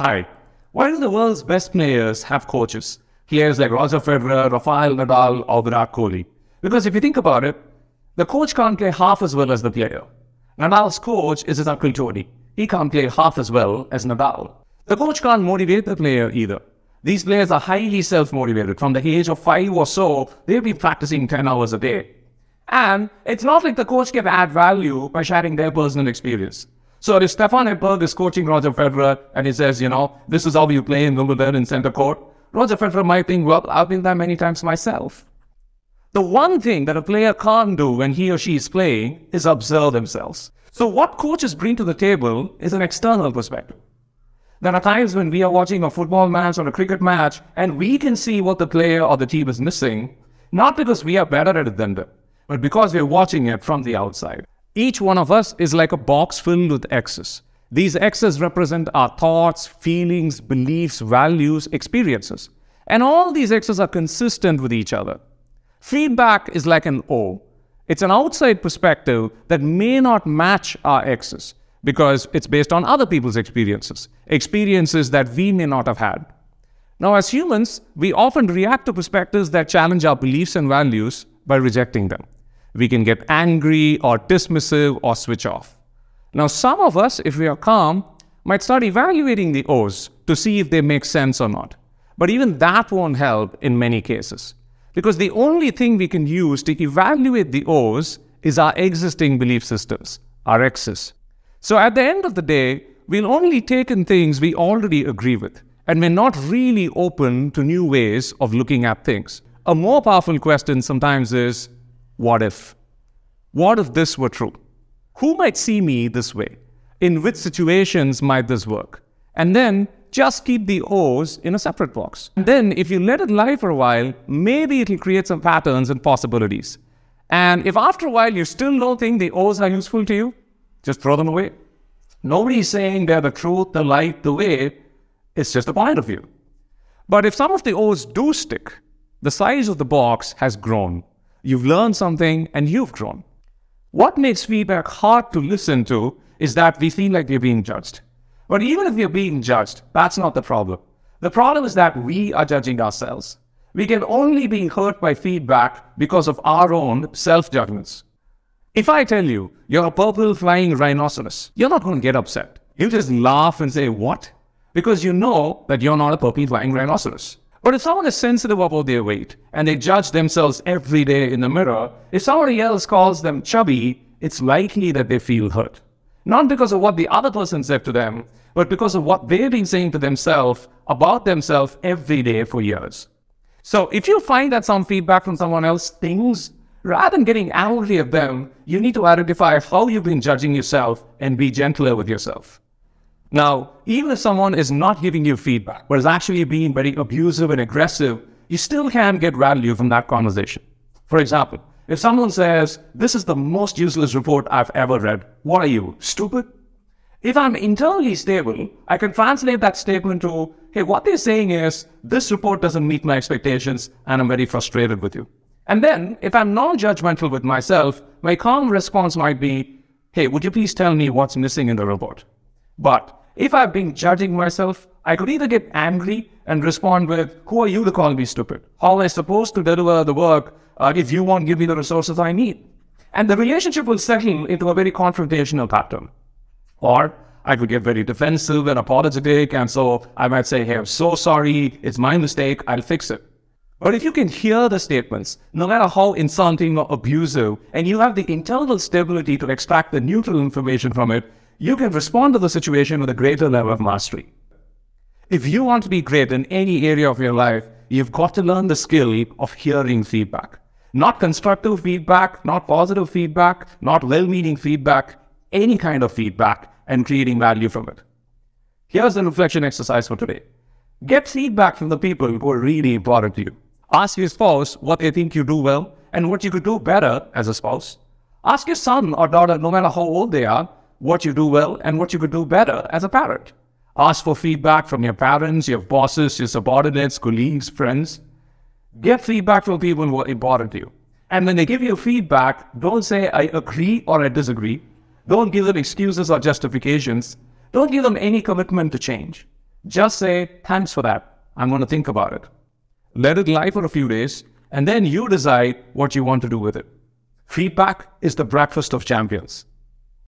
Hi. Why do the world's best players have coaches? Players like Roger Federer, Rafael Nadal, or Virat Kohli. Because if you think about it, the coach can't play half as well as the player. Nadal's coach is his uncle Tony. He can't play half as well as Nadal. The coach can't motivate the player either. These players are highly self-motivated. From the age of five or so, they've been practicing 10 hours a day. And it's not like the coach can add value by sharing their personal experience. So Stefan Edberg is coaching Roger Federer and he says, you know, this is how you play in Wimbledon in center court, Roger Federer might think, well, I've been there many times myself. The one thing that a player can't do when he or she is playing is observe themselves. So what coaches bring to the table is an external perspective. There are times when we are watching a football match or a cricket match and we can see what the player or the team is missing, not because we are better at it than them, but because we're watching it from the outside. Each one of us is like a box filled with X's. These X's represent our thoughts, feelings, beliefs, values, experiences. And all these X's are consistent with each other. Feedback is like an O. It's an outside perspective that may not match our X's because it's based on other people's experiences, experiences that we may not have had. Now, as humans, we often react to perspectives that challenge our beliefs and values by rejecting them. We can get angry or dismissive or switch off. Now, some of us, if we are calm, might start evaluating the O's to see if they make sense or not. But even that won't help in many cases. Because the only thing we can use to evaluate the O's is our existing belief systems, our X's. So at the end of the day, we'll only take in things we already agree with, and we're not really open to new ways of looking at things. A more powerful question sometimes is, what if? What if this were true? Who might see me this way? In which situations might this work? And then just keep the O's in a separate box. And then if you let it lie for a while, maybe it'll create some patterns and possibilities. And if after a while you still don't think the O's are useful to you, just throw them away. Nobody's saying they're the truth, the light, the way. It's just a point of view. But if some of the O's do stick, the size of the box has grown. You've learned something and you've grown. What makes feedback hard to listen to is that we feel like we're being judged. But even if we're being judged, that's not the problem. The problem is that we are judging ourselves. We can only be hurt by feedback because of our own self-judgments. If I tell you you're a purple flying rhinoceros, you're not going to get upset. You just laugh and say, what? Because you know that you're not a purple flying rhinoceros. But if someone is sensitive about their weight and they judge themselves every day in the mirror, if somebody else calls them chubby, it's likely that they feel hurt. Not because of what the other person said to them, but because of what they've been saying to themselves about themselves every day for years. So if you find that some feedback from someone else stings, rather than getting angry at them, you need to identify how you've been judging yourself and be gentler with yourself. Now, even if someone is not giving you feedback, but is actually being very abusive and aggressive, you still can get value from that conversation. For example, if someone says, this is the most useless report I've ever read, what are you, stupid? If I'm internally stable, I can translate that statement to, hey, what they're saying is, this report doesn't meet my expectations and I'm very frustrated with you. And then, if I'm non-judgmental with myself, my calm response might be, hey, would you please tell me what's missing in the report? But if I've been judging myself, I could either get angry and respond with, who are you to call me stupid? How am I supposed to deliver the work uh, if you won't give me the resources I need. And the relationship will settle into a very confrontational pattern. Or I could get very defensive and apologetic, and so I might say, hey, I'm so sorry, it's my mistake, I'll fix it. But if you can hear the statements, no matter how insulting or abusive, and you have the internal stability to extract the neutral information from it, you can respond to the situation with a greater level of mastery. If you want to be great in any area of your life, you've got to learn the skill of hearing feedback. Not constructive feedback, not positive feedback, not well-meaning feedback, any kind of feedback and creating value from it. Here's the reflection exercise for today. Get feedback from the people who are really important to you. Ask your spouse what they think you do well and what you could do better as a spouse. Ask your son or daughter, no matter how old they are, what you do well and what you could do better as a parent. Ask for feedback from your parents, your bosses, your subordinates, colleagues, friends. Get feedback from people who are important to you. And when they give you feedback, don't say, I agree or I disagree. Don't give them excuses or justifications. Don't give them any commitment to change. Just say, thanks for that. I'm going to think about it. Let it lie for a few days, and then you decide what you want to do with it. Feedback is the breakfast of champions.